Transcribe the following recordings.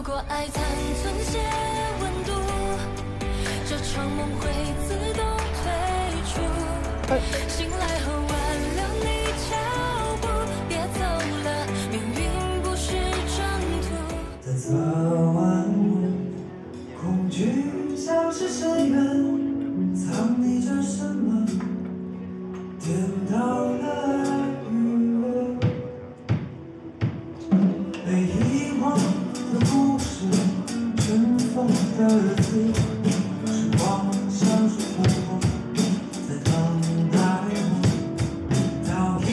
如果爱残存些温度，这场梦会自动退出。的日子，时光像是浮梦，在等待我。倒影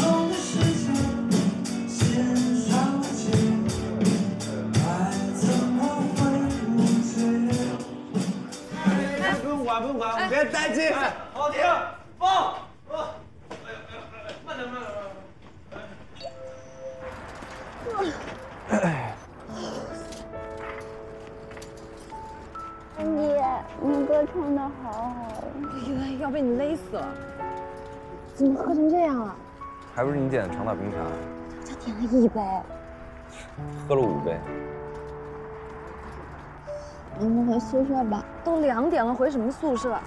中的世界，线上的街。爱怎么会无解？不用管，不用管，别担心。好停，放。你歌唱的好好，哎呀，要被你勒死了！怎么喝成这样了？还不是你点的长岛冰茶，才点了一杯，喝了五杯。我们回宿舍吧。都两点了，回什么宿舍？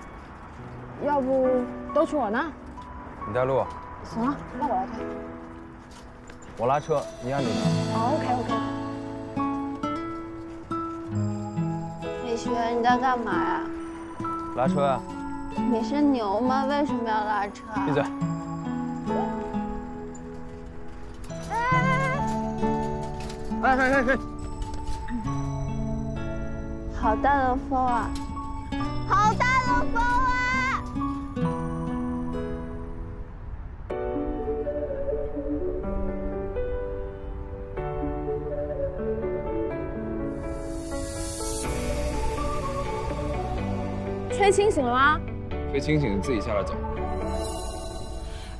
要不都去我那儿？你带路，行了，那我来开。我拉车，你按着呢。好，OK OK。李学，你在干嘛呀？拉车啊、你是牛吗？为什么要拉车？啊闭嘴。哎哎哎哎！好大的风啊！好大的风啊！吹清醒了吗？吹清醒，自己下来走。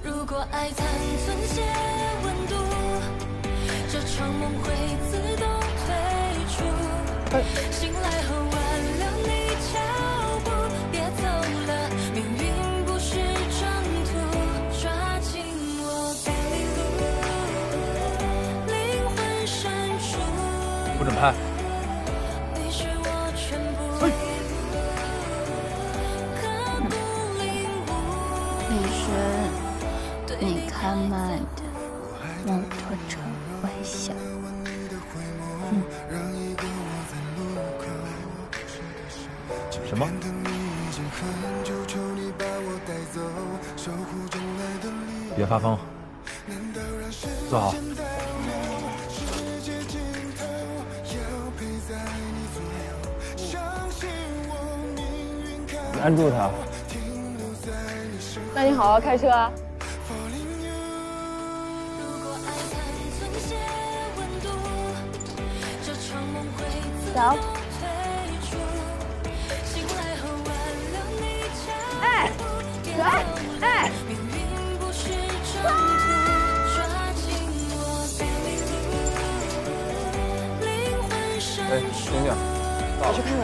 如果爱残存些温度，这场梦会自动退出。醒来后挽留你脚步，别走了，命运不是征途。抓紧我给你路，灵魂深处。不准拍。悟。李轩，你开慢点，摩托车危险。什么？别发疯，坐好。你按住他。那你好好开车啊。如果爱残存些温度，这场梦会自走动退出。醒来后挽留你脚哎步，别哎走哎了，命运不是征途。抓紧我去开门。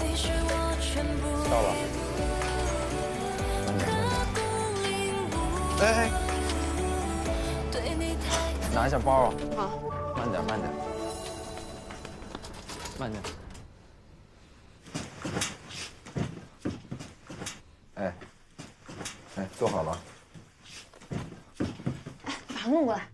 你是我全部到了。哎，拿一下包啊。好。慢点，慢点。慢点。哎，哎，坐好了。把它弄过来。